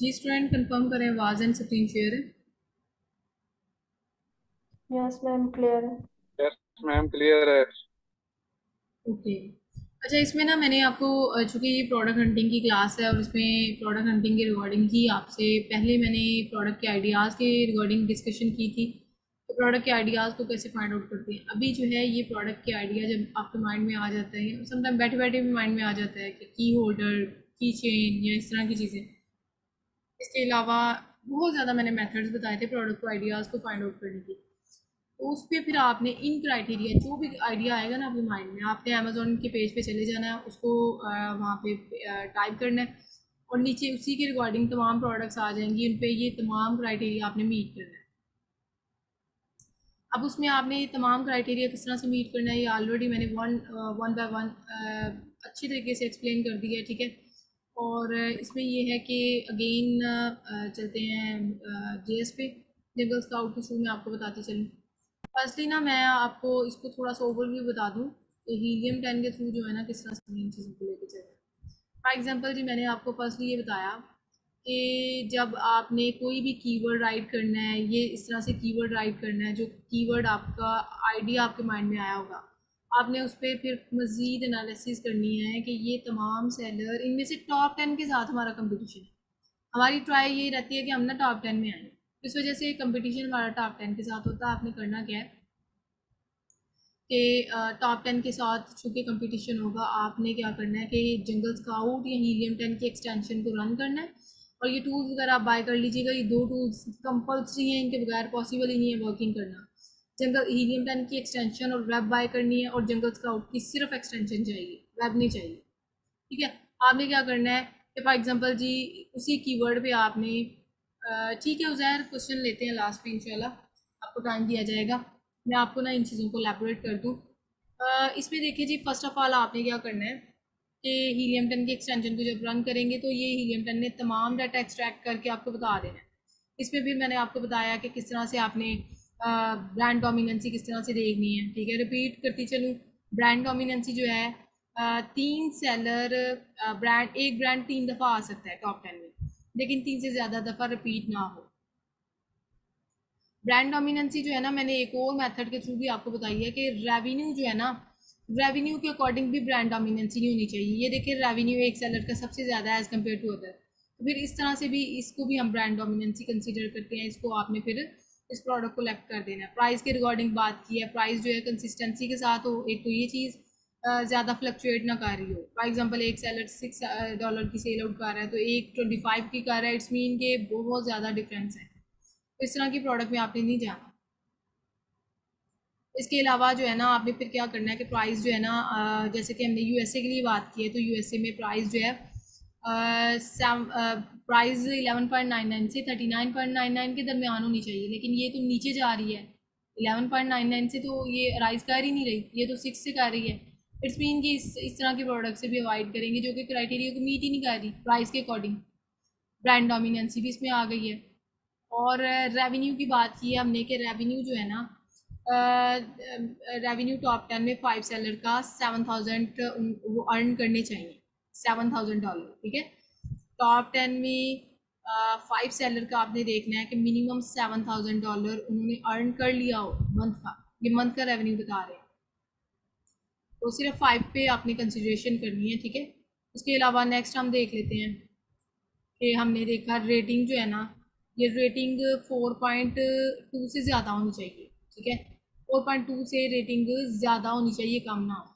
जी student confirm करें आवाज़ and screen share है। यस मैम क्लियर है। यस मैम क्लियर है। ओके अच्छा इसमें ना मैंने आपको चूँकि ये प्रोडक्ट हंटिंग की क्लास है और इसमें प्रोडक्ट हंटिंग के रिगार्डिंग ही आपसे पहले मैंने प्रोडक्ट के आइडियाज़ के रिगार्डिंग डिस्कशन की थी तो प्रोडक्ट के आइडियाज़ को कैसे फाइंड आउट करते हैं? अभी जो है ये प्रोडक्ट के आइडिया जब आपके माइंड में आ जाता है समटाइम बैठे बैठे भी माइंड में आ जाता है कि की होल्डर की चेन या इस तरह की चीज़ें। इसके अलावा बहुत ज़्यादा मैंने मेथड्स बताए थे प्रोडक्ट को आइडियाज़ को फाइंड आउट करने की। तो उस पर फिर आपने इन क्राइटेरिया जो भी आइडिया आएगा ना आपके माइंड में, आपने अमेजोन के पेज पे चले जाना है, उसको वहाँ पे टाइप करना है और नीचे उसी के रिगार्डिंग तमाम प्रोडक्ट्स आ जाएँगी, उन पर ये तमाम क्राइटेरिया आपने मीट करना है। अब उसमें आपने ये तमाम क्राइटेरिया किस तरह से मीट करना है, ये ऑलरेडी मैंने वन वन बाय वन अच्छी तरीके से एक्सप्लेन कर दिया है, ठीक है? और इसमें ये है कि अगेन चलते हैं जे एस पे जंगल स्काउट के थ्रू मैं आपको बताती चलूँ। फर्स्टली ना मैं आपको इसको थोड़ा सा ओवर ओवरव्यू बता दूँ कि हीलियम टेन के थ्रू जो है ना किस तरह से इन चीज़ों को लेकर चले फॉर एग्जांपल जी मैंने आपको फर्स्टली ये बताया कि जब आपने कोई भी कीवर्ड राइट करना है, ये इस तरह से कीवर्ड राइट करना है, जो कीवर्ड आपका आइडिया आपके माइंड में आया होगा आपने उस पर फिर मज़ीद एनालिसिस करनी है कि ये तमाम सेलर इनमें से टॉप टेन के साथ हमारा कंपटीशन है। हमारी ट्राई ये रहती है कि हम ना टॉप टेन में आए। इस वजह से कंपटीशन हमारा टॉप टेन के साथ होता है। आपने करना क्या है? कि टॉप टेन के साथ चूँकि कंपटीशन होगा, आपने क्या करना है कि जंगल स्काउट या हीलियम टेन की एक्सटेंशन को रन करना है। और ये टूल्स वगैरह आप बाय कर लीजिएगा। ये दो टूल्स कंपल्सरी हैं, इनके बगैर पॉसिबल ही नहीं है वर्किंग करना। जंगल हीलियम टेन की एक्सटेंशन और वेब बाय करनी है और जंगल स्काउट की सिर्फ़ एक्सटेंशन चाहिए वेब नहीं चाहिए। ठीक है? आपने क्या करना है कि फॉर एग्जांपल जी, उसी कीवर्ड पे आपने ठीक है उजैर क्वेश्चन लेते हैं लास्ट पे इंशाल्लाह, आपको टाइम दिया जाएगा। मैं आपको ना इन चीज़ों को लेबोरेट कर दूँ। इसमें देखिए जी फ़र्स्ट ऑफ़ ऑल आपने क्या करना है कि हीलियम टन की एक्सटेंशन को जब रन करेंगे तो ये हीलियम टन ने तमाम डाटा एक्सट्रैक्ट करके आपको बता देना है। इसमें भी मैंने आपको बताया कि किस तरह से आपने ब्रांड डोमिनेंसी किस तरह से देखनी है? ठीक है रिपीट करती चलूँ। ब्रांड डोमिनेंसी जो है तीन सेलर ब्रांड एक ब्रांड तीन दफ़ा आ सकता है टॉप टेन में, लेकिन तीन से ज़्यादा दफ़ा रिपीट ना हो। ब्रांड डोमिनेंसी जो है ना, मैंने एक और मेथड के थ्रू भी आपको बताई है कि रेवेन्यू जो है ना रेवेन्यू के अकॉर्डिंग भी ब्रांड डोमिनेंसी नहीं होनी चाहिए। ये देखिए रेवेन्यू एक सेलर का सबसे ज़्यादा है एज़ कंपेयर टू अदर तो फिर इस तरह से भी, इसको भी हम ब्रांड डोमिनेंसी कंसिडर करते हैं। इसको आपने फिर इस प्रोडक्ट को लेफ़्ट कर देना है। प्राइस के रिगार्डिंग बात की है प्राइस जो है कंसिस्टेंसी के साथ हो, एक तो ये चीज़ ज़्यादा फ्लक्चुएट ना कर रही हो। फॉर एग्जांपल एक सेलर सिक्स डॉलर की सेल आउट कर रहा है तो एक ट्वेंटी फाइव की कर रहा है इट्स मीन के बहुत ज़्यादा डिफरेंस है। तो इस तरह की प्रोडक्ट में आपने नहीं जाना। इसके अलावा जो है ना, आपने फिर क्या करना है कि प्राइस जो है ना जैसे कि हमने यूएसए के लिए बात की है तो यूएसए में प्राइस जो है price eleven point nine nine से thirty nine point nine nine के दरमियान होनी चाहिए, लेकिन ये तो नीचे जा रही है। इलेवन पॉइंट नाइन नाइन से तो ये राइज कर ही नहीं रही, ये तो सिक्स से कर रही है। इट्स मीन कि इस इस तरह के प्रोडक्ट से भी अवॉइड करेंगे, जो कि क्राइटेरिया को मीट ही नहीं कर रही प्राइस के अकॉर्डिंग ब्रांड डोमिनेंसी भी इसमें आ गई है। और रेवेन्यू की बात की है हमने कि रेवेन्यू जो है ना रेवेन्यू टॉप टेन में फाइव सेलर का सेवन थाउज़ेंड वो अर्न करने चाहिए। सेवन थाउज़ेंड डॉलर ठीक है? टॉप टेन में फाइव सेलर का आपने देखना है कि मिनिमम सेवन थाउज़ेंड डॉलर उन्होंने अर्न कर लिया हो मंथ का ये मंथ का रेवेन्यू बता रहे हैं। तो सिर्फ़ फाइव पे आपने कंसिडरेशन करनी है, ठीक है? उसके अलावा नेक्स्ट हम देख लेते हैं कि हमने देखा रेटिंग जो है ना, ये रेटिंग फोर पॉइंट टू से ज़्यादा होनी चाहिए, ठीक है? फोर पॉइंट टू से रेटिंग ज़्यादा होनी चाहिए, कम ना हो।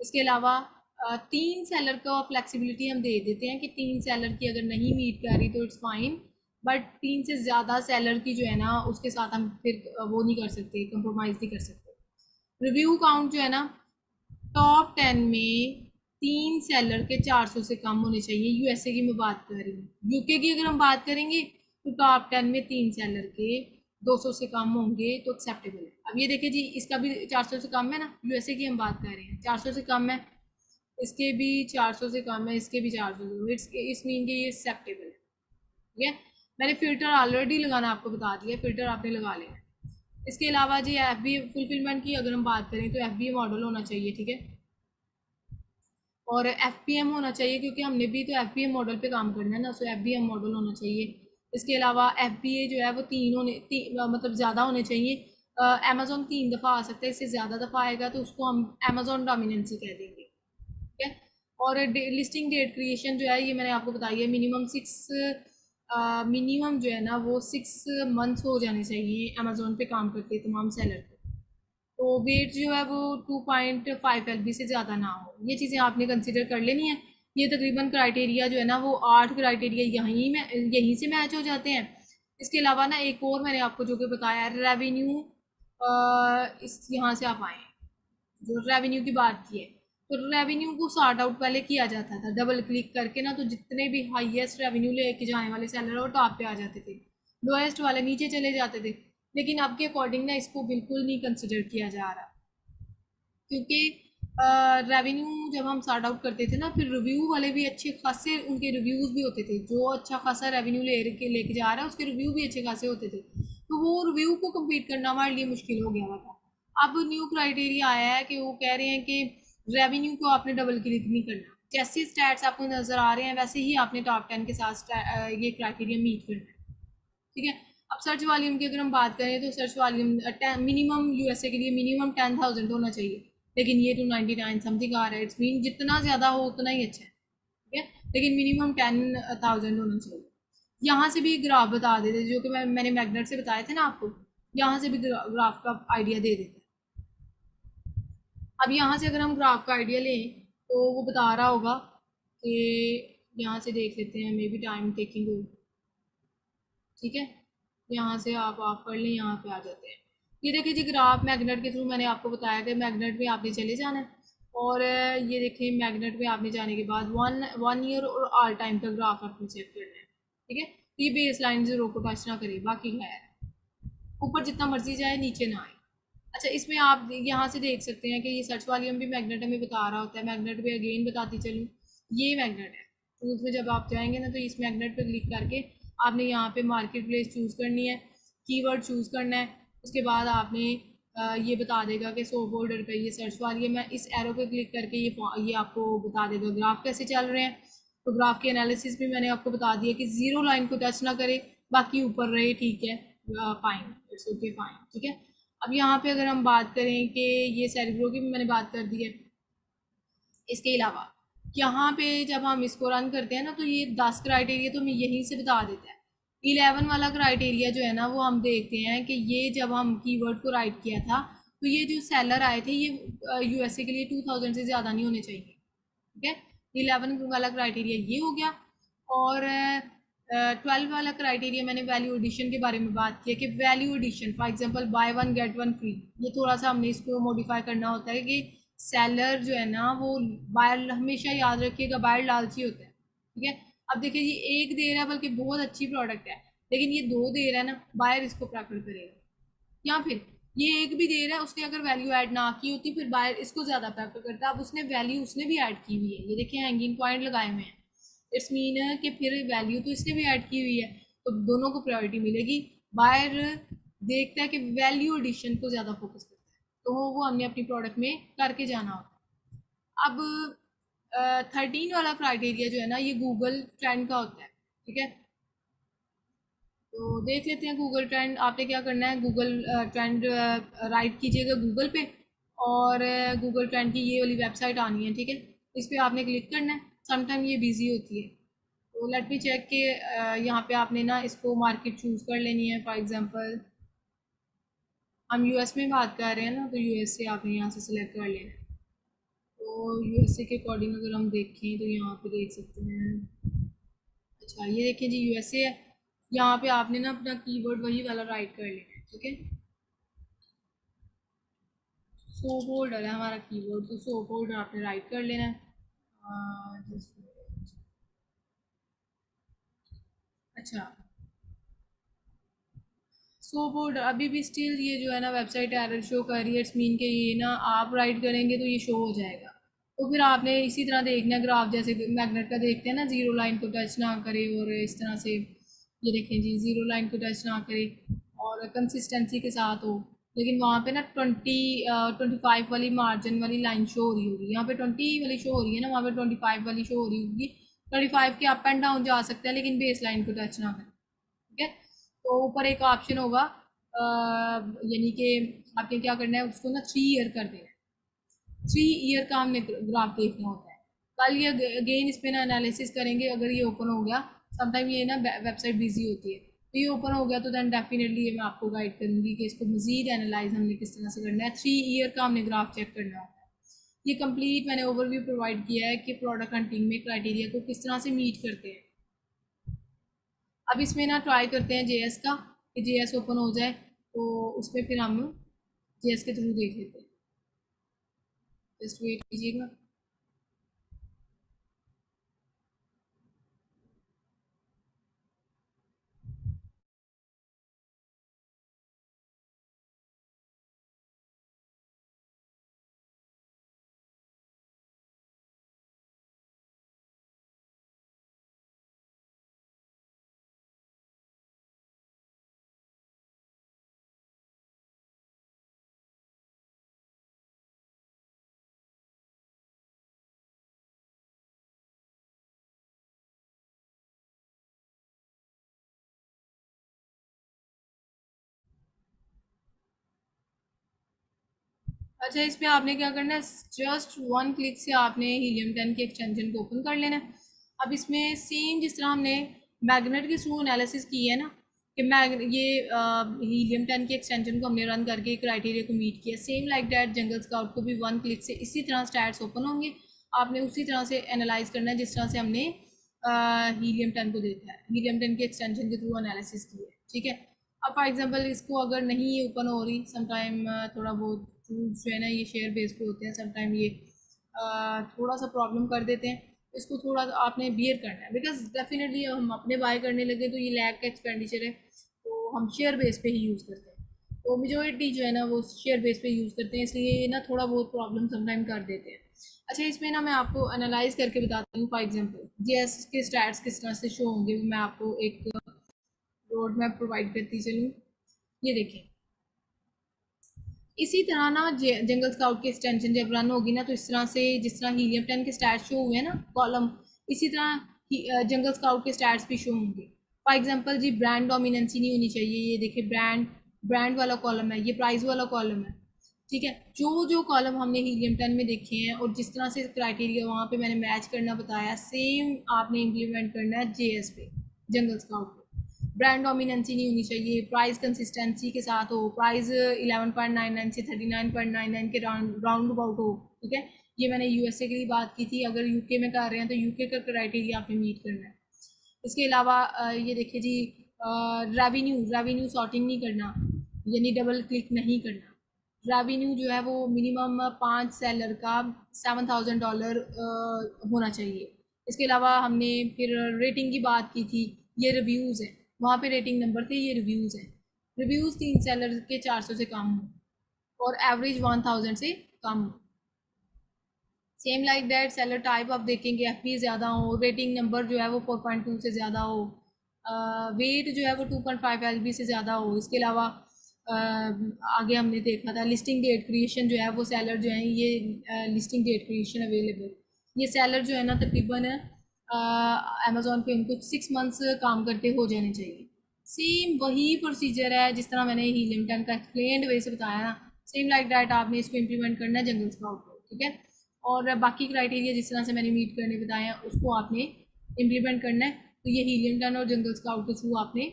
इसके अलावा तीन सेलर का फ्लेक्सिबिलिटी हम दे देते हैं कि तीन सेलर की अगर नहीं मीट कर रही तो इट्स फाइन बट तीन से ज़्यादा सेलर की जो है ना, उसके साथ हम फिर वो नहीं कर सकते कंप्रोमाइज़ नहीं कर सकते। रिव्यू काउंट जो है ना टॉप टेन में तीन सेलर के 400 से कम होने चाहिए यूएसए की मैं बात कर रही हूँ। यूके की अगर हम बात करेंगे तो टॉप टेन में तीन सेलर के 200 से कम होंगे तो एक्सेप्टेबल है। अब ये देखिए जी, इसका भी 400 से कम है ना यूएसए की हम बात कर रहे हैं 400 से कम है इसके भी 400 से कम है, इसके भी 400 से इट्स इस मीन के ये एक्सेप्टेबल है। ठीक है? मैंने फ़िल्टर ऑलरेडी लगाना आपको बता दिया फ़िल्टर आपने लगा लिया इसके अलावा जी एफ़ बी फुलफिलमेंट की अगर हम बात करें तो एफ़ बी मॉडल होना चाहिए, ठीक है? और एफ़ पी एम होना चाहिए, क्योंकि हमने भी तो एफ़ पी एम मॉडल पे काम करना है ना so F B M model होना चाहिए। इसके अलावा एफ़ बी ए जो है, वो तीन होने, तीन मतलब ज़्यादा होने चाहिए। अमेज़ोन तीन दफ़ा आ सकता है, इससे ज़्यादा दफ़ा आएगा तो उसको हम अमेज़ोन डोमिनेंसी कह देंगे। ठीक है? और लिस्टिंग डेट क्रिएशन जो है, ये मैंने आपको बताई है मिनिमम सिक्स मिनिमम जो है ना, वो सिक्स मंथ्स हो जाने चाहिए अमेज़ोन पे काम करते तमाम सेलर को। तो वेट जो है वो two point five L B से ज़्यादा ना हो। ये चीज़ें आपने कंसिडर कर लेनी है। ये तकरीबन क्राइटेरिया जो है ना, वो आठ क्राइटेरिया यहीं में, यहीं से मैच हो जाते हैं। इसके अलावा ना, एक और मैंने आपको जो कि बताया रेवेन्यू इस यहाँ से आप आए जो रेवेन्यू की बात की है। रेवेन्यू को सार्ट आउट पहले किया जाता था। डबल क्लिक करके ना तो जितने भी हाईएस्ट रेवेन्यू लेके जाने वाले सेलर वो टॉप पे आ जाते थे। लोएस्ट वाले नीचे चले जाते थे। लेकिन अब के अकॉर्डिंग ना इसको बिल्कुल नहीं कंसिडर किया जा रहा। क्योंकि रेवेन्यू जब हम सार्ट आउट करते थे ना, फिर रिव्यू वाले भी अच्छे खासे, उनके रिव्यूज़ भी होते थे। जो अच्छा खासा रेवेन्यू ले के लेके जा रहा है, उसके रिव्यू भी अच्छे खासे होते थे। तो वो रिव्यू को कम्पीट करना हमारे लिए मुश्किल हो गया था। अब न्यू क्राइटेरिया आया है कि वो कह रहे हैं कि रेवेन्यू को आपने डबल क्लिक नहीं करना। जैसे स्टैट्स आपको नज़र आ रहे हैं, वैसे ही आपने टॉप टेन के साथ ये क्राइटेरिया मीट करना है। ठीक है? अब सर्च वॉल्यूम की अगर हम बात करें तो सर्च वॉल्यूम मिनिमम यूएसए के लिए मिनिमम टेन थाउज़ेंड होना चाहिए। लेकिन ये टू नाइन्टी नाइन समथिंग आ रहा है। इट्स मीन जितना ज़्यादा हो, उतना ही अच्छा है। ठीक है? लेकिन मिनिमम टेन थाउज़ेंड होना चाहिए। यहाँ से भी ग्राफ बता देते जो कि मैं, मैंने मैगनेट से बताए थे ना आपको। यहाँ से भी ग्राफ का आइडिया दे देते अब यहाँ से अगर हम ग्राफ का आइडिया लें तो वो बता रहा होगा कि यहाँ से देख लेते हैं मे बी टाइम टेकिंग हो ठीक है? यहाँ से आप ऑफ़ कर लें, यहाँ पे आ जाते हैं. ये देखिए जी ग्राफ मैगनेट के थ्रू मैंने आपको बताया कि मैगनेट में आपने चले जाना है. और ये देखिए मैगनेट में आपने जाने के बाद वन वन ईयर और ऑल टाइम का ग्राफ आपने चेक करना है. ठीक है? ये बेस लाइन ज़ीरो को टच ना करे, बाकी है. ऊपर जितना मर्ज़ी जाए, नीचे ना आए. अच्छा इसमें आप यहाँ से देख सकते हैं कि ये सर्च वॉल्यूम भी मैगनेट हमें बता रहा होता है, मैगनेट भी अगेन बताती चलूँ, ये मैगनेट है। तो उसमें जब आप जाएँगे ना तो इस मैगनेट पर क्लिक करके आपने यहाँ पे मार्केट प्लेस चूज़ करनी है कीवर्ड चूज़ करना है, उसके बाद आपने ये बता देगा कि सो बोल्डर पे ये सर्च वाली है मैं इस एरो पे क्लिक करके ये ये आपको बता देगा ग्राफ कैसे चल रहे हैं। तो ग्राफ के एनालिसिस भी मैंने आपको बता दिया कि ज़ीरो लाइन को टच ना करे, बाकी ऊपर रहे, ठीक है फाइन इट्स ओके फाइन ठीक है। अब यहाँ पे अगर हम बात करें कि ये सेरिब्रो की मैंने बात कर दी है, इसके अलावा यहाँ पे जब हम इसको रन करते हैं ना तो ये दस क्राइटेरिया तो हमें यहीं से बता देता है। इलेवन वाला क्राइटेरिया जो है ना, वो हम देखते हैं कि ये जब हम कीवर्ड को राइट किया था तो ये जो सेलर आए थे, ये यूएसए के लिए टू थाउज़ेंड से ज़्यादा नहीं होने चाहिए, ठीक है? इलेवन वाला क्राइटेरिया ये हो गया और ट्वेल्व वाला क्राइटेरिया मैंने वैल्यू एडिशन के बारे में बात की कि value addition for example buy one get one free ये थोड़ा सा हमने इसको मॉडिफाई करना होता है कि सेलर जो है ना, वो बायर हमेशा याद रखिएगा बायर लालची होता है, ठीक है? अब देखिए, ये एक दे रहा है बल्कि बहुत अच्छी प्रोडक्ट है, लेकिन ये दो दे रहा है ना बायर इसको प्रेफर करेगा, या फिर ये एक भी दे रहा है, उसने अगर वैल्यू ऐड ना की होती, फिर बायर इसको ज़्यादा प्रेफर करता, अब उसने वैल्यू उसने भी ऐड की हुई है, ये देखिए हैंगिंग पॉइंट लगाए हुए हैं। इट्स मीन कि फिर वैल्यू तो इसने भी ऐड की हुई है तो दोनों को प्रायोरिटी मिलेगी। बायर देखता है कि वैल्यू एडिशन को ज़्यादा फोकस करता है तो वो हमने अपनी प्रोडक्ट में करके जाना होता है। अब थर्टीन uh, वाला क्राइटेरिया जो है ना ये गूगल ट्रेंड का होता है ठीक है? तो देख लेते हैं गूगल ट्रेंड आपने क्या करना है? गूगल ट्रेंड राइट कीजिएगा गूगल पे और गूगल ट्रेंड की ये वाली वेबसाइट आनी है ठीक है? इस पर आपने क्लिक करना है। समटाइम ये बिज़ी होती है। तो लेट मी चेक के यहाँ पे आपने ना इसको मार्केट चूज़ कर लेनी है फॉर एग्ज़ाम्पल हम यूएस में बात कर रहे हैं ना तो यूएस से आपने यहाँ से सिलेक्ट कर लेना है तो यूएसए के अकॉर्डिंग अगर हम देखें तो यहाँ पे देख सकते हैं। अच्छा ये देखें जी यूएसए है यहाँ पे आपने ना अपना कीवर्ड वही वाला राइट कर लेना है ठीक है? सो होल्डर है हमारा कीवर्ड तो सो होल्डर आपने राइट कर लेना है। अच्छा। सो बोर्ड अभी भी स्टिल ये जो है ना वेबसाइट एरर शो कर रही है इट्स मीन के ये ना, आप राइट करेंगे तो ये शो हो जाएगा। तो फिर आपने इसी तरह देखना ग्राफ जैसे मैग्नेट का देखते हैं ना ज़ीरो लाइन को टच ना करे और इस तरह से, ये देखें जी ज़ीरो लाइन को टच ना करे और कंसिस्टेंसी के साथ हो। लेकिन वहाँ पे ना ट्वेंटी ट्वेंटी फाइव वाली मार्जिन वाली लाइन शो हो रही होगी। यहाँ पे ट्वेंटी वाली शो हो रही है ना, वहाँ पे ट्वेंटी फाइव वाली शो हो रही होगी। ट्वेंटी फाइव के अप एंड डाउन जा सकते हैं, लेकिन बेस लाइन को टच ना करें, ठीक है? तो ऊपर एक ऑप्शन होगा यानी कि आपने क्या करना है, उसको ना थ्री ईयर कर देना थ्री ईयर का हमने ग्राफ देखना होता है। कल ये अगेन इस पर ना एनालिसिस करेंगे, अगर ये ओपन हो गया समटाइम ये ना वेबसाइट बिज़ी होती है। तो ये ओपन हो गया तो दैन डेफिनेटली ये मैं आपको गाइड करूँगी कि इसको मजीद एनालाइज हमने किस तरह से करना है। थ्री ईयर का हमने ग्राफ चेक करना होता है। ये कंप्लीट मैंने ओवरव्यू प्रोवाइड किया है कि प्रोडक्ट हंटिंग में क्राइटेरिया को किस तरह से मीट करते हैं। अब इसमें ना ट्राई करते हैं जेएस का, कि जे ओपन हो जाए तो उसमें फिर हम जेएस के थ्रू देख लेते हैं। जस्ट वेट कीजिएगा। अच्छा इस पर आपने क्या करना है? जस्ट वन क्लिक से आपने हीलियम टेन के एक्सटेंशन को ओपन कर लेना है। अब इसमें सेम जिस तरह हमने मैग्नेट के थ्रू एनालिसिस की है ना, कि मैग ये हीलियम टेन के एक्सटेंशन को हमने रन करके क्राइटेरिया को मीट किया। Same like that Jungle Scout को भी वन क्लिक से इसी तरह स्टैट्स ओपन होंगे। आपने उसी तरह से एनालाइज करना है, जिस तरह से हमने हीलियम टेन को देखा है। हीलियम टेन के एक्सटेंशन के थ्रू एनालिसिस की है, ठीक है? अब फॉर एग्जांपल इसको अगर नहीं ओपन हो रही समटाइम थोड़ा बहुत जो है ना ये शेयर बेस पे होते हैं समटाइम ये आ, थोड़ा सा प्रॉब्लम कर देते हैं। इसको थोड़ा आपने बियर करना है बिकॉज़ डेफिनेटली हम अपने बाय करने लगे तो ये लैग का एक्सपेंडिचर है तो हम शेयर बेस पे ही यूज़ करते हैं। तो मेजोरिटी जो है ना वो शेयर बेस पे यूज़ करते हैं इसलिए ये ना थोड़ा बहुत प्रॉब्लम समटाइम कर देते हैं। अच्छा इसमें ना मैं आपको एनालाइज करके बताती हूँ फॉर एग्ज़ाम्पल जी एस के स्टैट्स किस तरह से शो होंगे मैं आपको एक रोड मैप प्रोवाइड करती चलूँ। ये देखें इसी तरह ना जंगल स्काउट की एक्सटेंशन जब रन होगी ना तो इस तरह से जिस तरह हीलियम टेन के स्टैट्स शो हुए हैं ना कॉलम इसी तरह जंगल स्काउट के स्टैट्स भी शो होंगे। फॉर एग्जांपल जी ब्रांड डोमिनेंसी नहीं होनी चाहिए, ये देखिए ब्रांड ब्रांड वाला कॉलम है, ये प्राइस वाला कॉलम है, ठीक है? जो जो कॉलम हमने हीलियम टेन में देखे हैं, और जिस तरह से क्राइटेरिया वहाँ पे मैंने मैच करना बताया सेम आपने इम्प्लीमेंट करना है जेएस पे, जंगल स्काउट ब्रांड डोमिनेंसी नहीं होनी चाहिए प्राइस कंसिस्टेंसी के साथ हो price eleven point nine nine से thirty nine point nine nine के राउंड राउंड अबाउट हो, ठीक है? ये मैंने यूएसए के लिए बात की थी, अगर यूके में कर रहे हैं तो यूके का क्राइटेरिया आपने मीट करना है। इसके अलावा ये देखिए जी रेवेन्यू रेवेन्यू सॉर्टिंग नहीं करना, यानी डबल क्लिक नहीं करना। रेवेन्यू जो है वो मिनिमम पाँच सेलर का सेवन थाउज़ेंड डॉलर होना चाहिए। इसके अलावा हमने फिर रेटिंग की बात की थी, ये रिव्यूज़ हैं। वहाँ पे रेटिंग नंबर थे, ये रिव्यूज़ हैं। रिव्यूज़ तीन सेलर के चार सौ से कम हो और एवरेज वन थाउज़ेंड से कम हो। Same like that seller type आप देखेंगे एफ़ पी ज़्यादा हो रेटिंग नंबर जो है वो फोर पॉइंट टू से ज़्यादा हो। वेट जो है वो two point five L B से ज़्यादा हो। इसके अलावा आगे हमने देखा था लिस्टिंग डेट क्रिएशन जो है वो सेलर जो है, ये लिस्टिंग डेट क्रिएशन अवेलेबल ये सेलर जो है ना, तकरीबन अमेज़ोन पे उनको सिक्स मंथ्स काम करते हो जाने चाहिए। सेम वही प्रोसीजर है जिस तरह मैंने ही लिमटन का एक्सप्लेन वे से बताया ना। सेम लाइक डैट आपने इसको इम्प्लीमेंट करना है जंगल स्काउट को ठीक है? और बाकी क्राइटेरिया जिस तरह से मैंने मीट करने बताए हैं उसको आपने इम्प्लीमेंट करना है। तो ये हीलियम टन और जंगल स्काउट के थ्रू आपने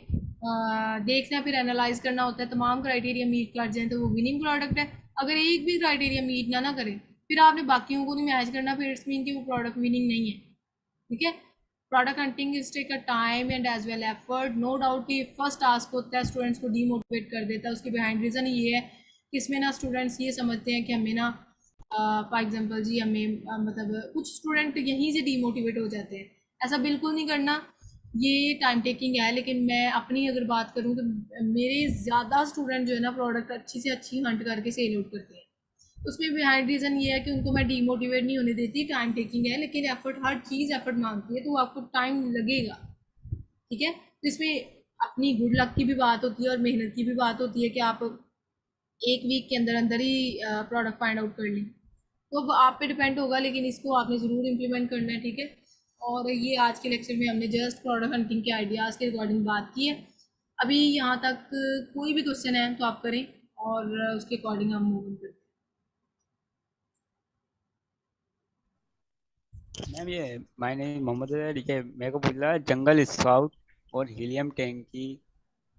देखना, फिर एनालाइज करना होता है। तमाम क्राइटेरिया मीट कर जाए तो वो विनिंग प्रोडक्ट है। अगर एक भी क्राइटेरिया मीट ना ना करें, फिर आपने बाकियों को नहीं मैच करना, फिर इट्स मीन कि वो प्रोडक्ट विनिंग नहीं है। ठीक है? Product hunting is take a time and as well effort no doubt कि फ़र्स्ट टास्क होता है स्टूडेंट्स को डीमोटिवेट कर देता है, उसके बिहाइंड रीज़न ये है कि इसमें ना स्टूडेंट्स ये समझते हैं कि हमें ना फॉर एग्जांपल जी हमें मतलब कुछ स्टूडेंट यहीं से डीमोटिवेट हो जाते हैं। ऐसा बिल्कुल नहीं करना। ये टाइम टेकिंग है, लेकिन मैं अपनी अगर बात करूँ तो मेरे ज़्यादा स्टूडेंट जो है ना प्रोडक्ट अच्छी से अच्छी हंट करके सेल आउट करते हैं। उसमें बिहाइंड रीज़न ये है कि उनको मैं डीमोटिवेट नहीं होने देती टाइम टेकिंग है, लेकिन एफर्ट हर चीज़ एफर्ट मांगती है तो आपको टाइम लगेगा, ठीक है? तो इसमें अपनी गुड लक की भी बात होती है और मेहनत की भी बात होती है कि आप एक वीक के अंदर अंदर ही प्रोडक्ट फाइंड आउट कर लें। तो अब आप पे डिपेंड होगा, लेकिन इसको आपने ज़रूर इम्प्लीमेंट करना है, ठीक है? और ये आज के लेक्चर में हमने जस्ट प्रोडक्ट हंटिंग के आइडियाज़ के रिगार्डिंग बात की है। अभी यहाँ तक कोई भी क्वेश्चन है तो आप करें और उसके अकॉर्डिंग हम मूव करते मैम, ये माय नेम मोहम्मद है मेरे को पूछ रहा है, जंगल स्काउट और हीलियम टैंक की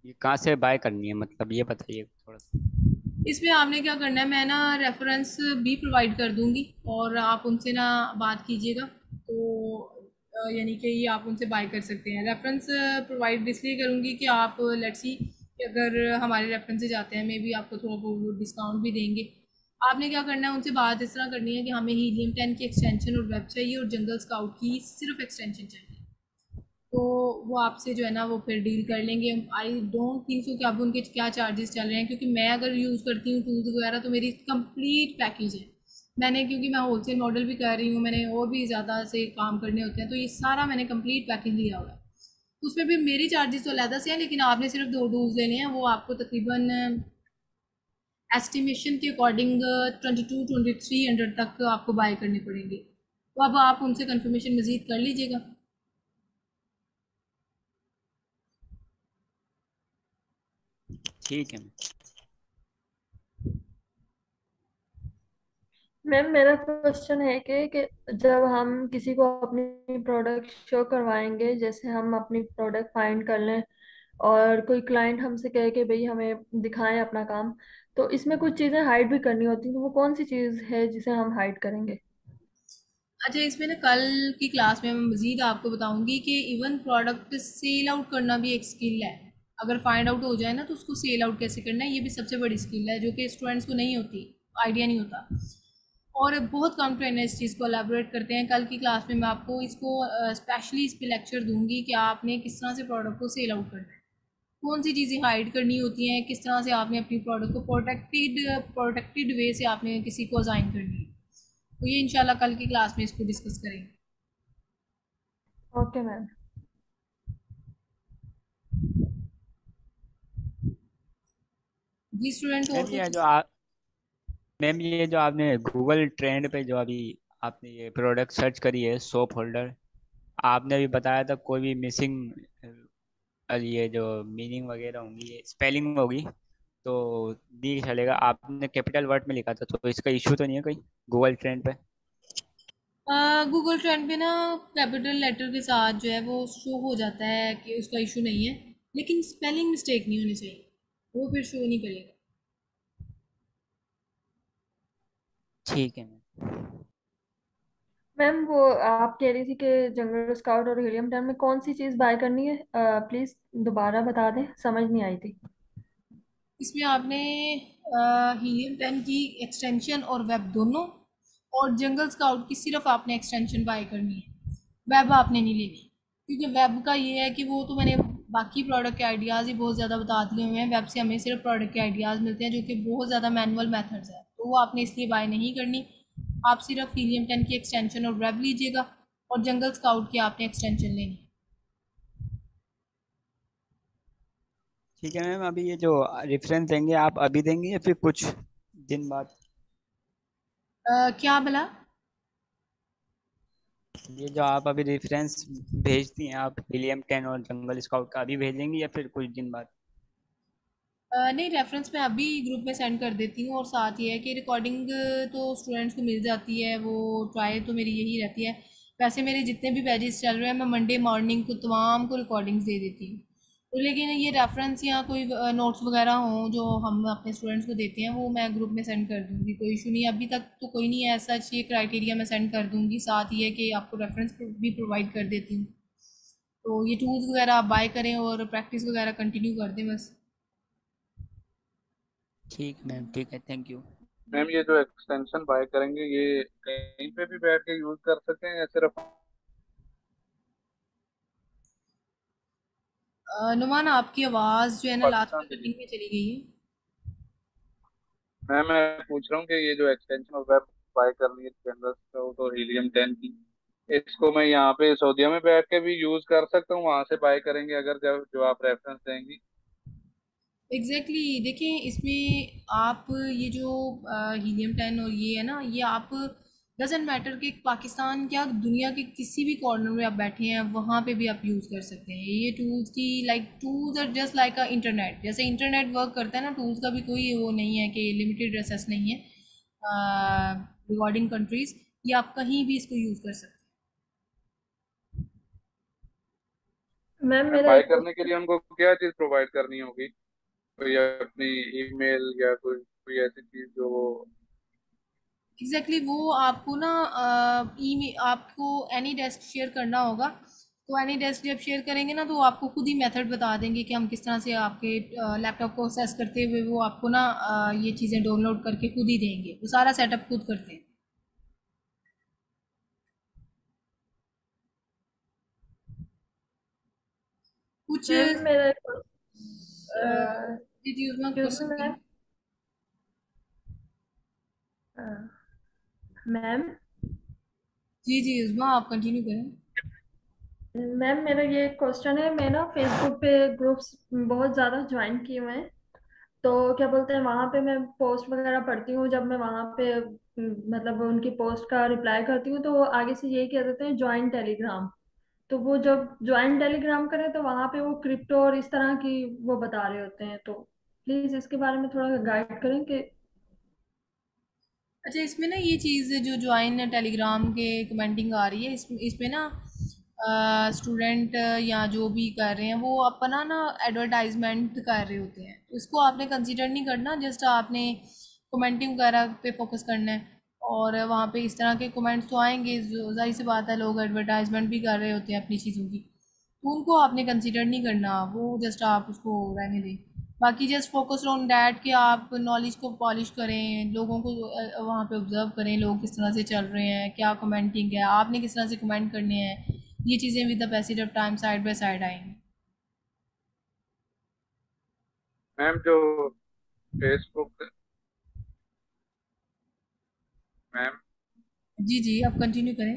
ये कहाँ से बाय करनी है? मतलब ये बताइए थोड़ा सा। इसमें आपने क्या करना है? मैं ना रेफरेंस भी प्रोवाइड कर दूँगी और आप उनसे ना बात कीजिएगा। तो यानी कि ये आप उनसे बाय कर सकते हैं। रेफरेंस प्रोवाइड इसलिए करूँगी कि आप लेट्स सी अगर हमारे रेफरेंस से जाते हैं मे भी आपको थोड़ा बहुत डिस्काउंट भी देंगे। आपने क्या करना है? उनसे बात इस तरह करनी है कि हमें हीलियम टेन की एक्सटेंशन और वेब चाहिए और जंगल स्काउट की सिर्फ़ एक्सटेंशन चाहिए। तो वो आपसे जो है ना, वो फिर डील कर लेंगे। आई डोंट थिंक सो कि अब उनके क्या चार्जेस चल रहे हैं, क्योंकि मैं अगर यूज़ करती हूँ टूल्स वगैरह तो मेरी कंप्लीट पैकेज है। मैंने, क्योंकि मैं होलसेल मॉडल भी कर रही हूँ, मैंने और भी ज़्यादा से काम करने होते हैं तो ये सारा मैंने कंप्लीट पैकेज लिया हुआ है। उसमें भी मेरी चार्जेस तो अलहदा से हैं, लेकिन आपने सिर्फ़ दो डोज लेने हैं, वो आपको तकरीबन एस्टिमेशन के according twenty two twenty three hundred तक आपको बाय करने पड़ेंगे। तो अब आप उनसे कंफर्मेशन मज़ीद कर लीजिएगा। ठीक है। मैम मेरा क्वेश्चन है कि, कि जब हम किसी को अपनी प्रोडक्ट शो करवाएँगे जैसे हम अपनी प्रोडक्ट फाइंड कर लें और कोई क्लाइंट हमसे कहे कि भाई हमें दिखाएँ अपना काम तो इसमें कुछ चीज़ें हाइड भी करनी होती हैं तो वो कौन सी चीज़ है जिसे हम हाइड करेंगे? अच्छा इसमें ना कल की क्लास में मैं मज़ीद आपको बताऊँगी कि इवन प्रोडक्ट सेल आउट करना भी एक स्किल है। अगर फाइंड आउट हो जाए ना तो उसको सेल आउट कैसे करना है, ये भी सबसे बड़ी स्किल है, जो कि स्टूडेंट्स को नहीं होती आइडिया नहीं होता। और बहुत कम ट्रेनर इस चीज़ को एलेबोरेट करते हैं। कल की क्लास में मैं आपको इसको स्पेशली इस पर लेक्चर दूँगी कि आपने किस तरह से प्रोडक्ट को सेल आउट करना है। कौन सी चीज़ें हाइड करनी होती हैं किस तरह से आपने अपनी प्रोडक्ट को प्रोटेक्टेड प्रोटेक्टेड वे से आपने किसी को असाइन करनी है? तो ये इंशाल्लाह कल की क्लास में इसको डिस्कस करेंगे। ओके मैम जी स्टूडेंट मैम ये जो आप मैम ये जो आपने गूगल ट्रेंड पे जो अभी आपने ये प्रोडक्ट सर्च करी है सोप होल्डर आपने अभी बताया था कोई भी मिसिंग ये जो मीनिंग वगैरह होंगी स्पेलिंग होगी तो दी चलेगा। आपने कैपिटल वर्ड में लिखा था तो इसका इशू तो नहीं है कहीं गूगल ट्रेंड पे? गूगल ट्रेंड पे ना कैपिटल लेटर के साथ जो है वो शो हो जाता है कि उसका इशू नहीं है लेकिन स्पेलिंग मिस्टेक नहीं होनी चाहिए। वो फिर शो नहीं करेगा। ठीक है। मैम वो आप कह रही थी कि जंगल स्काउट और हीलियम टन में कौन सी चीज़ बाय करनी है? प्लीज़ दोबारा बता दें, समझ नहीं आई थी। इसमें आपने हीलियम टेन की एक्सटेंशन और वेब दोनों, और जंगल स्काउट की सिर्फ़ आपने एक्सटेंशन बाय करनी है। वेब आपने नहीं लेनी। क्योंकि वेब का ये है कि वो तो मैंने बाकी प्रोडक्ट के आइडियाज़ ही बहुत ज़्यादा बता दिए हुए हैं। वेब से हमें सिर्फ़ प्रोडक्ट के आइडियाज़ मिलते हैं, जो कि बहुत ज़्यादा मैनुअल मेथड्स है। तो वो आपने इसलिए बाय नहीं करनी। आप सिर्फ़ हीलियम टेन की एक्सटेंशन और वेब लीजिएगा और जंगल स्काउट की आपने एक्सटेंशन लेनी ठीक है मैम अभी ये जो रेफरेंस देंगे आप अभी देंगे या फिर कुछ दिन बाद? क्या भला ये जो आप अभी रेफरेंस भेजती हैं आप हिलियम टेन और जंगल स्काउट का अभी भेजेंगे या फिर कुछ दिन बाद? नहीं रेफरेंस मैं अभी ग्रुप में सेंड कर देती हूँ और साथ ये है कि रिकॉर्डिंग तो स्टूडेंट्स को मिल जाती है, वो ट्राई तो मेरी यही रहती है। वैसे मेरे जितने भी बैजेस चल रहे हैं, मैं मंडे मॉर्निंग को तमाम को रिकॉर्डिंग्स दे देती हूँ। तो लेकिन ये रेफरेंस या कोई नोट्स वगैरह हों, जो हम अपने स्टूडेंट्स को देते हैं, वो मैं ग्रुप में सेंड कर दूँगी। कोई इशू नहीं अभी तक तो कोई नहीं है ऐसा ये क्राइटेरिया मैं सेंड कर दूँगी। साथ ही है कि आपको रेफरेंस भी प्रोवाइड कर देती हूँ। तो ये टूल्स वगैरह आप बाय करें और प्रैक्टिस वगैरह कंटिन्यू कर दें बस। ठीक मैम ठीक है थैंक यू मैम ये जो एक्सटेंशन बाय करेंगे ये कहीं पे भी बैठ के यूज़ कर सकते हैं या सिर्फ़ नुमान आपकी आवाज़ जो है ना लास्ट में में चली गई है। मैम मैं पूछ रहा हूँ कि ये जो एक्सटेंशन ऑफ़ वेब बाय करनी है जनरल तो हीलियम टेन की। इसको मैं यहाँ पे सऊदीया में बैठ के भी यूज़ कर सकता हूँ वहाँ से बाय करेंगे अगर जब जो आप रेफरेंस देंगी। एग्जैक्टली exactly, देखें इसमें आप ये जो हीलियम टेन और ये है ना ये आप डजेंट मैटर कि पाकिस्तान क्या दुनिया के किसी भी कॉर्नर में आप बैठे हैं वहाँ पे भी आप यूज़ कर सकते हैं। ये टूल्स की like tools are just like a internet जैसे इंटरनेट वर्क करता है ना टूल्स का भी कोई वो नहीं है कि लिमिटेड रेसेस नहीं है रिगार्डिंग कंट्रीज़ ये आप कहीं भी इसको यूज़ कर सकते हैं। मैम मेरा करने के लिए उनको क्या चीज़ प्रोवाइड करनी होगी? कोई अपनी ईमेल या कोई कोई ऐसी चीज़ जो वो एग्जैक्टली exactly वो आपको ना ई आपको एनी डेस्क शेयर करना होगा। तो एनी डेस्क जब शेयर करेंगे ना तो आपको खुद ही मेथड बता देंगे कि हम किस तरह से आपके लैपटॉप को असेस करते हुए वो आपको ना ये चीज़ें डाउनलोड करके खुद ही देंगे। वो सारा सेटअप खुद करते हैं। कुछ मेरा में excuse me question ma'am ma'am जी जी उस्मा आप कंटिन्यू करें। मैम मेरा ये क्वेश्चन है मैं ना फेसबुक पे ग्रुप्स बहुत ज़्यादा ज्वाइन किए हुए हैं। तो क्या बोलते हैं वहाँ पे मैं पोस्ट वगैरह पढ़ती हूँ जब मैं वहाँ पे मतलब उनकी पोस्ट का रिप्लाई करती हूँ तो वो आगे से यही कह देते हैं ज्वाइन टेलीग्राम तो वो जब ज्वाइन टेलीग्राम करें तो वहाँ पे वो क्रिप्टो और इस तरह की वो बता रहे होते हैं तो प्लीज़ इसके बारे में थोड़ा गाइड करें कि अच्छा इसमें ना ये चीज़ जो ज्वाइन टेलीग्राम के कमेंटिंग आ रही है इस इसमें ना स्टूडेंट या जो भी कर रहे हैं, वो अपना ना एडवर्टाइजमेंट कर रहे होते हैं। इसको आपने कंसीडर नहीं करना जस्ट आपने कमेंटिंग वगैरह पे फोकस करना है। और वहाँ पे इस तरह के कमेंट्स तो आएँगे ज़ाहिर सी बात है, लोग एडवर्टाइजमेंट भी कर रहे होते हैं अपनी चीज़ों की। तो उनको आपने कंसीडर नहीं करना, वो जस्ट आप उसको रहने दें। बाकी जस्ट फोकस ऑन डैट कि आप नॉलेज को पॉलिश करें लोगों को वहाँ पे ऑब्ज़र्व करें लोग किस तरह से चल रहे हैं क्या कमेंटिंग है आपने किस तरह से कमेंट करने हैं ये चीज़ें with the passage of time side by side आएँगी। मैम जो फेसबुक मैम। जी जी आप कंटिन्यू करें।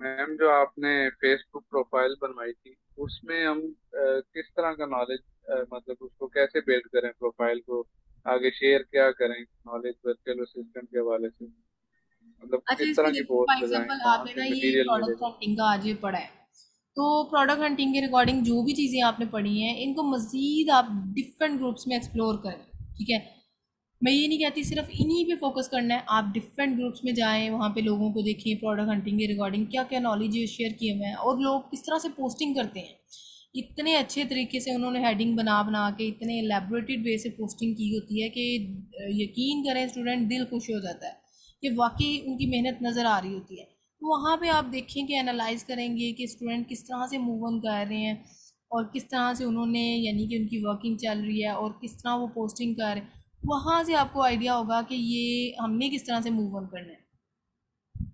मैम जो आपने फेसबुक प्रोफ़ाइल बनवाई थी उसमें हम अ, किस तरह का नॉलेज मतलब उसको कैसे बिल्ड करें प्रोफ़ाइल को? आगे शेयर क्या करें नॉलेज वर्चुअल असिस्टेंट के हवाले से? मतलब अच्छा किस तरह की पोस्ट एग्जांपल आपने ना ये प्रोडक्ट हंटिंग का आज ये पढ़ा है। तो प्रोडक्ट हंटिंग के रिगार्डिंग जो भी चीज़ें आपने पढ़ी हैं इनको मज़ीद आप डिफरेंट ग्रुप्स में एक्सप्लोर करें ठीक है? मैं ये नहीं कहती सिर्फ़ इन्हीं पे फोकस करना है आप डिफरेंट ग्रुप्स में जाएँ वहाँ पे लोगों को देखें प्रोडक्ट हंटिंग के रिगार्डिंग क्या क्या नॉलेज शेयर किए हुए हैं और लोग किस तरह से पोस्टिंग करते हैं। इतने अच्छे तरीके से उन्होंने हेडिंग बना बना के, इतने एलेबोरेटेड वे से पोस्टिंग की होती है कि यकीन करें स्टूडेंट दिल खुश हो जाता है कि वाकई उनकी मेहनत नज़र आ रही होती है। तो वहाँ पे आप देखें कि एनालाइज करेंगे कि स्टूडेंट किस तरह से मूव ऑन कर रहे हैं और किस तरह से उन्होंने, यानी कि उनकी वर्किंग चल रही है और किस तरह वो पोस्टिंग कर रहे हैं। वहाँ से आपको आइडिया होगा कि ये हमने किस तरह से मूव ऑन करना है।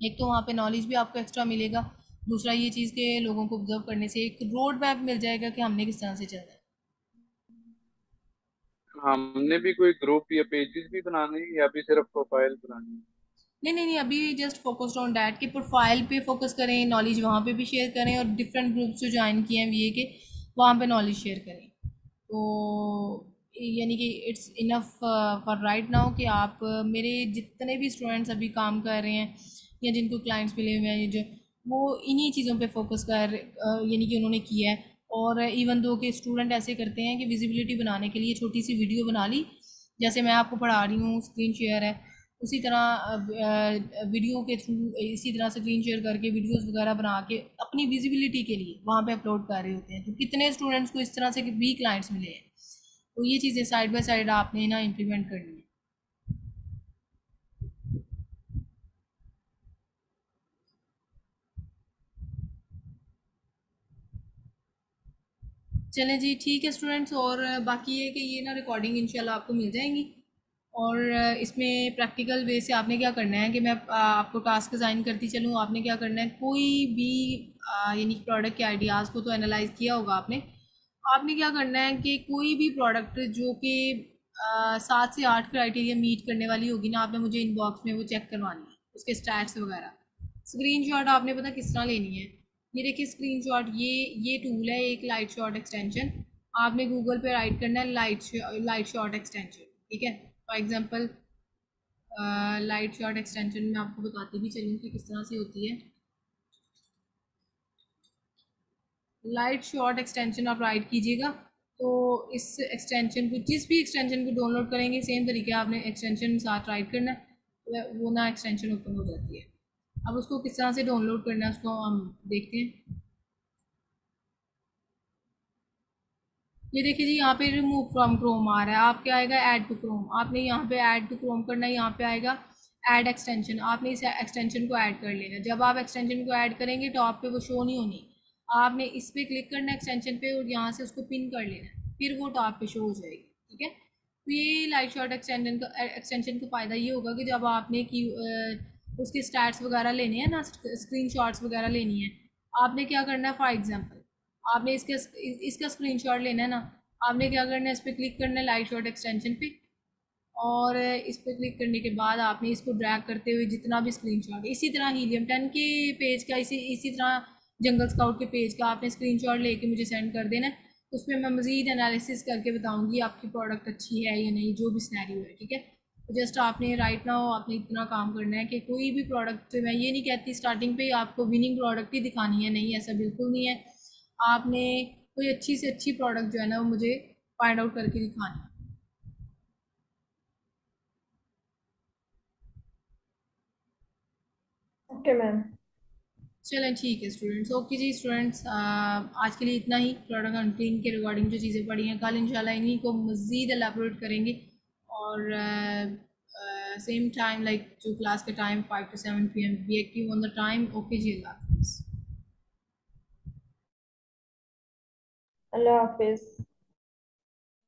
एक तो वहाँ पे नॉलेज भी आपको एक्स्ट्रा मिलेगा दूसरा ये चीज़ के लोगों को ऑब्ज़र्व करने से एक रोड मैप मिल जाएगा कि हमने किस तरह से चलना है। हमने भी कोई ग्रुप या पेजेस भी बनाने हैं या भी सिर्फ़ प्रोफ़ाइल बनानी नहीं नहीं नहीं अभी जस्ट फोकस्ड ऑन डैट कि प्रोफ़ाइल पे फोकस करें नॉलेज वहाँ पे भी शेयर करें और डिफरेंट ग्रुप्स जो ज्वाइन किए हैं वीए के वहाँ पे नॉलेज शेयर करें। तो यानी कि it's enough for right now कि आप मेरे जितने भी स्टूडेंट्स अभी काम कर रहे हैं या जिनको क्लाइंट्स मिले हुए हैं जो वो इन्हीं चीज़ों पे फोकस कर यानी कि उन्होंने किया है। और इवन दो के स्टूडेंट ऐसे करते हैं कि विजिबिलिटी बनाने के लिए छोटी सी वीडियो बना ली। जैसे मैं आपको पढ़ा रही हूँ स्क्रीन शेयर है। उसी तरह वीडियो के थ्रू इसी तरह से स्क्रीन शेयर करके वीडियोस वगैरह बना के अपनी विजिबिलिटी के लिए वहाँ पे अपलोड कर रहे होते हैं। तो कितने स्टूडेंट्स को इस तरह से भी क्लाइंट्स मिले हैं। तो ये चीज़ें साइड बाय साइड आपने ना इम्प्लीमेंट करनी है। चलें जी, ठीक है स्टूडेंट्स और बाकी ये कि ये ना रिकॉर्डिंग इंशाल्लाह आपको मिल जाएँगी। और इसमें प्रैक्टिकल वे से आपने क्या करना है कि मैं आपको टास्क डिज़ाइन करती चलूँ, आपने क्या करना है? कोई भी यानी प्रोडक्ट के आइडियाज़ को तो एनालाइज किया होगा आपने। आपने क्या करना है कि कोई भी प्रोडक्ट जो कि सात से आठ क्राइटेरिया मीट करने वाली होगी ना, आपने मुझे इनबॉक्स में वो चेक करवानी है, उसके स्टैट्स वगैरह। स्क्रीनशॉट आपने पता किस तरह लेनी है? ये देखिए स्क्रीनशॉट ये ये टूल है, एक लाइट शॉट एक्सटेंशन आपने गूगल पे राइट करना है लाइट लाइट शॉर्ट एक्सटेंशन ठीक है? For example light short extension मैं आपको बताती भी चलूँ कि किस तरह से होती है। लाइट शॉर्ट एक्सटेंशन आप राइट कीजिएगा तो इस एक्सटेंशन को, जिस भी एक्सटेंशन को डाउनलोड करेंगे सेम तरीके आपने एक्सटेंशन साथ राइट करना है तो वो ना एक्सटेंशन ओपन हो जाती है। अब उसको किस तरह से डाउनलोड करना है, उसको हम देखते हैं। ये देखिए जी, यहाँ पे रिमूव फ्रॉम क्रोम आ रहा है। आपके आएगा ऐड टू क्रोम आपने यहाँ पे ऐड टू क्रोम करना है, यहाँ पे आएगा ऐड एक्सटेंशन आपने इस एक्सटेंशन को ऐड कर लेना जब आप एक्सटेंशन को ऐड करेंगे टॉप पे वो शो नहीं होनी। आपने इस पर क्लिक करना है एक्सटेंशन पे और यहाँ से उसको पिन कर लेना फिर वो टॉप पे शो हो जाएगी, ठीक है? तो ये लाइट शॉर्ट एक्सटेंशन का एक्सटेंशन का फ़ायदा ये होगा कि जब आपने की उसके स्टैट्स वगैरह लेने हैं ना स्क्रीन वगैरह लेनी है। आपने क्या करना है? फॉर एग्ज़ाम्पल आपने इसका इसका स्क्रीनशॉट लेना है ना। आपने क्या करना है? इस पर क्लिक करना है लाइट शॉट एक्सटेंशन पे। और इस पर क्लिक करने के बाद आपने इसको ड्रैग करते हुए जितना भी स्क्रीनशॉट इसी तरह हीलियम टेन के पेज का, इसी इसी तरह जंगल स्काउट के पेज का आपने स्क्रीनशॉट लेके मुझे सेंड कर देना है। उस पर मैं मज़ीद एनालिसिस करके बताऊँगी आपकी प्रोडक्ट अच्छी है या नहीं, जो भी स्नैरियो है, ठीक है? जस्ट आपने राइट ना हो आपने इतना काम करना है कि कोई भी प्रोडक्ट मैं ये नहीं कहती स्टार्टिंग पे आपको विनिंग प्रोडक्ट ही दिखानी है नहीं ऐसा बिल्कुल नहीं है। आपने कोई अच्छी से अच्छी प्रोडक्ट जो है ना वो मुझे फाइंड आउट करके दिखानी है। ओके मैम चलें ठीक है स्टूडेंट्स ओके जी स्टूडेंट्स आज के लिए इतना ही। प्रोडक्ट हंटिंग के रिगार्डिंग जो चीज़ें पढ़ी हैं कल इंशाल्लाह इन्हीं को मज़ीद एलेबोरेट करेंगे। और सेम टाइम लाइक जो क्लास का time five to seven P M be active on the time okay जी, अल्लाह हाफिज़। अल्लाह हाफिज़।